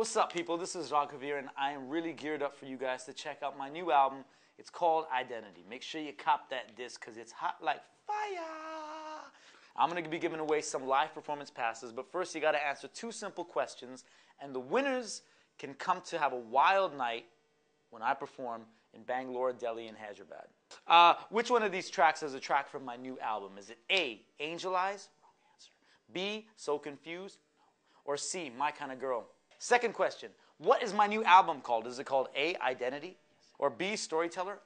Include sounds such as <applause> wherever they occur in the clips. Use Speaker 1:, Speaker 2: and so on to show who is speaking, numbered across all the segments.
Speaker 1: What's up, people? This is Raghavir, and I am really geared up for you guys to check out my new album. It's called Identity. Make sure you cop that disc because it's hot like fire. I'm going to be giving away some live performance passes, but first you got to answer two simple questions, and the winners can come to have a wild night when I perform in Bangalore, Delhi, and Hyderabad. Uh, which one of these tracks is a track from my new album? Is it A, Angel Eyes? Wrong answer. B, So Confused? Or C, My Kind of Girl? Second question, what is my new album called? Is it called A, Identity? Or B, Storyteller?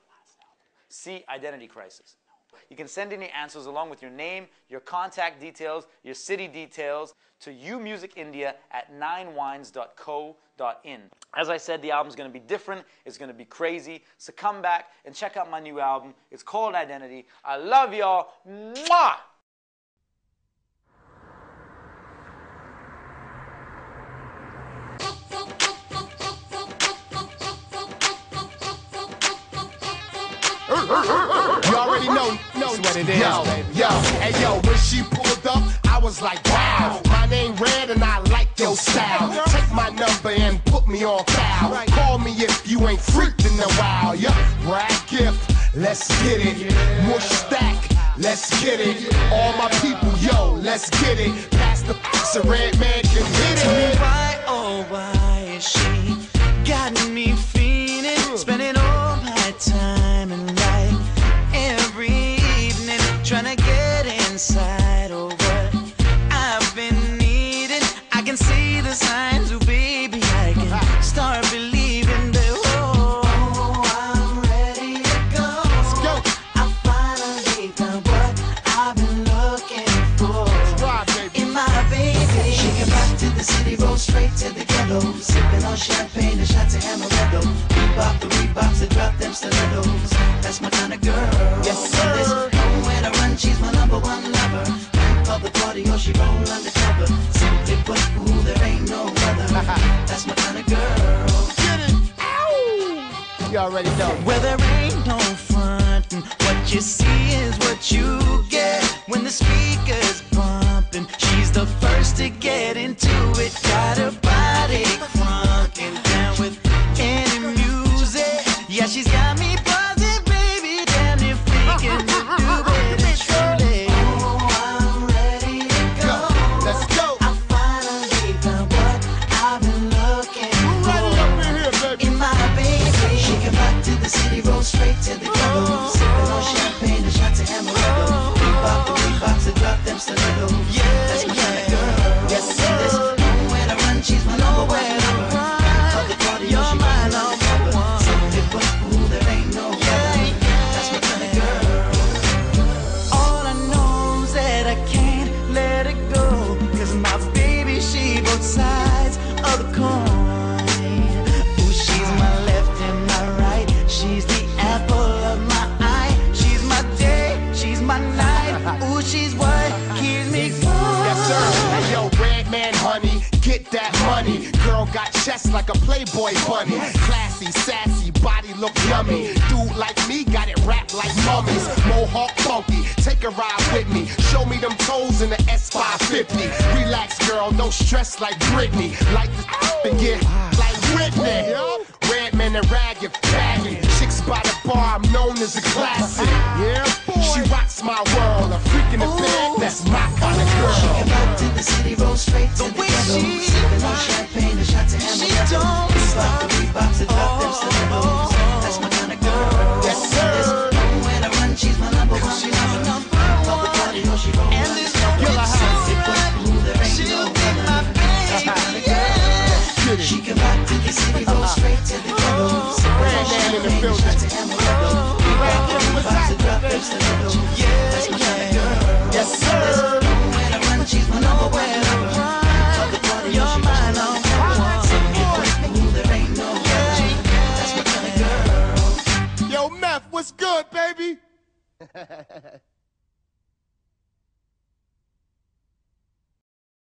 Speaker 1: C, Identity Crisis? You can send your answers along with your name, your contact details, your city details to umusicindia at ninewines.co.in. As I said, the album's going to be different. It's going to be crazy. So come back and check out my new album. It's called Identity. I love y'all. Mwah!
Speaker 2: You already know, know what it is. Yo, yo, hey yo, when she pulled up, I was like, wow. My name red and I like your style. Take my number and put me on file. Call me if you ain't freaked in a while. Yeah, rag gift, let's get it. Mush stack. Let's get it. All my people, yo, let's get it. Pass the so red man can
Speaker 3: trying to get inside of what I've been needing. I can see the signs, oh baby, I can start believing that. Oh, I'm ready to go.
Speaker 2: Let's go.
Speaker 3: I finally found what I've been looking for. In my baby. She came back to the city, roll straight to the ghetto. Sipping on champagne and shots of amaretto. Bebop the Reeboks and drop them stilettos. That's my kind of girl.
Speaker 2: Already know.
Speaker 3: Where there ain't no front, and what you see is what you get. When the speaker's Ooh, she's what keeps me.
Speaker 2: Yes, sir. Hey, yo, Redman, honey, get that money. Girl got chest like a Playboy bunny. Classy, sassy, body look yummy. Dude like me got it wrapped like mummies. Mohawk funky, take a ride with me. Show me them toes in the S550. Relax, girl, no stress like Britney. Like the and get like. I'm known as a classic. Yeah, She rocks my world. A freak in the bed, that's my kind of
Speaker 3: She
Speaker 2: girl.
Speaker 3: came back to the city, roll straight to the,
Speaker 4: way
Speaker 3: ghetto.
Speaker 4: she
Speaker 3: Sipping on champagne and shots of
Speaker 4: She don't
Speaker 3: Bebop
Speaker 2: Meth, what's good, baby? <laughs>